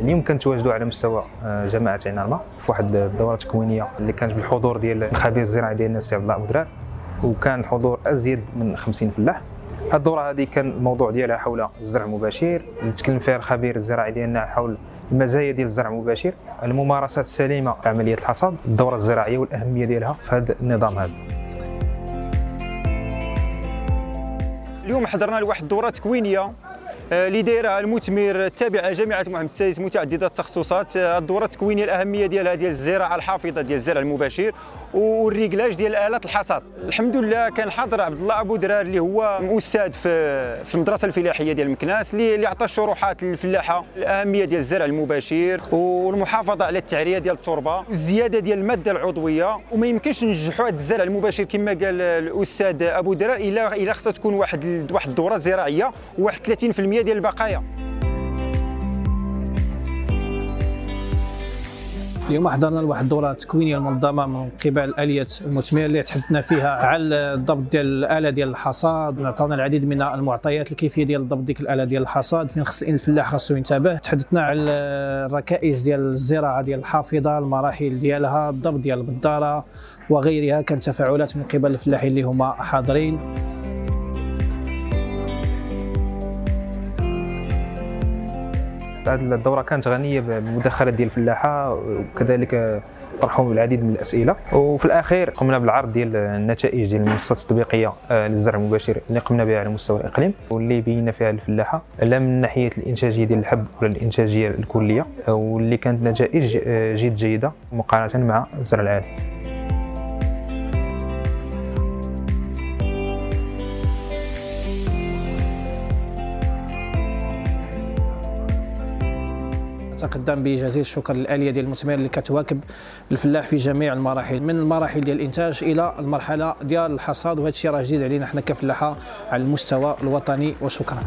اليوم كنتواجدوا على مستوى آه، جماعة عين الماء في واحد الدوره تكوينيه اللي كانت بالحضور ديال الخبير الزراعي ديالنا السي عبد الله أبو وكان الحضور أزيد من 50 فلاح. الدورة هذه كان الموضوع ديالها حول الزرع المباشر. اللي تكلم فيها الخبير الزراعي ديالنا حول المزايا ديال الزرع المباشر. الممارسات السليمة في عملية الحصاد الدورة الزراعية والأهمية ديالها في هذا النظام هذا. اليوم حضرنا لواحد الدوره تكوينية. اللي دايرها المثمر التابع لجامعه محمد السادس متعددة التخصصات. الدورة التكوينية الأهمية ديالها ديال الزراعه الحافظة ديال الزرع المباشر والريكلاج ديال آلات الحصاد. الحمد لله كان حاضر عبد الله أبو درار اللي هو أستاذ في في المدرسة الفلاحية ديال مكناس اللي عطى الشروحات للفلاحة الأهمية ديال الزرع المباشر والمحافظة على التعرية ديال التربة والزيادة ديال المادة العضوية. وما يمكنش ننجحوا هذا الزرع المباشر كما قال الأستاذ أبو درار الا إلا خصها تكون واحد واحد الدورة زراعية وواحد 30% ديال البقايا. اليوم حضرنا لواحد الدورة تكوينية المنظمة من قبل آلية المثمر اللي تحدثنا فيها على الضبط ديال الآلة ديال الحصاد. عطانا العديد من المعطيات الكيفية ديال ضبط ديك الآلة ديال الحصاد. فين خص الفلاح خاصو ينتبه. تحدثنا على الركائز ديال الزراعة ديال الحافظة المراحل ديالها الضبط ديال البداره وغيرها. كان تفاعلات من قبل الفلاحين اللي هما حاضرين. الدورة كانت غنية بالمداخلات ديال الفلاحه وكذلك طرحوا العديد من الأسئلة. وفي الأخير قمنا بالعرض ديال النتائج ديال المنصات التطبيقية آه، للزرع المباشر اللي قمنا بها على مستوى الإقليم واللي بينا فيها الفلاحة لا من ناحية الإنتاجية ديال الحب ولا الإنتاجية الكلية واللي كانت نتائج آه، جد جيدة مقارنة مع الزرع العادي تقدم بجزيل الشكر للآلية ديال المثمر اللي كتواكب الفلاح في جميع المراحل من المراحل ديال الإنتاج إلى المرحلة ديال الحصاد وهذا الشيء راه جديد علينا حنا كفلاحة على المستوى الوطني وشكرا.